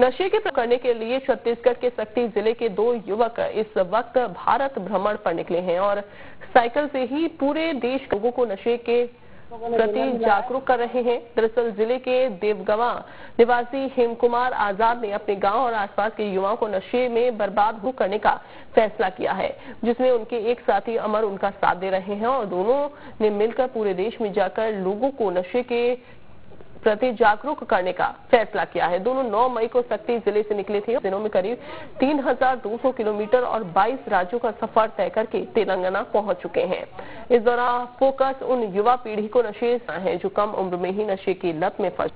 नशे के करने के लिए छत्तीसगढ़ के सक्ती ज़िले के दो युवक इस वक्त भारत भ्रमण पर निकले हैं और साइकिल से ही पूरे देश लोगों को नशे के प्रति जागरूक कर रहे हैं। दरअसल ज़िले के देवगवा निवासी हेम कुमार आज़ाद ने अपने गाँव और आसपास के युवाओं को नशे में बर्बाद हो करने का फैसला किया है, जिसमें उनके एक साथी अमर उनका साथ दे रहे हैं और दोनों ने मिलकर पूरे देश में जाकर लोगों को नशे के प्रति जागरूक करने का फैसला किया है। दोनों 9 मई को सक्ती ज़िले से निकले थे। दिनों में करीब 3,200 किलोमीटर और 22 राज्यों का सफ़र तय करके तेलंगाना पहुँच चुके हैं। इस दौरान फोकस उन युवा पीढ़ी को नशे है जो कम उम्र में ही नशे की लत में फंस।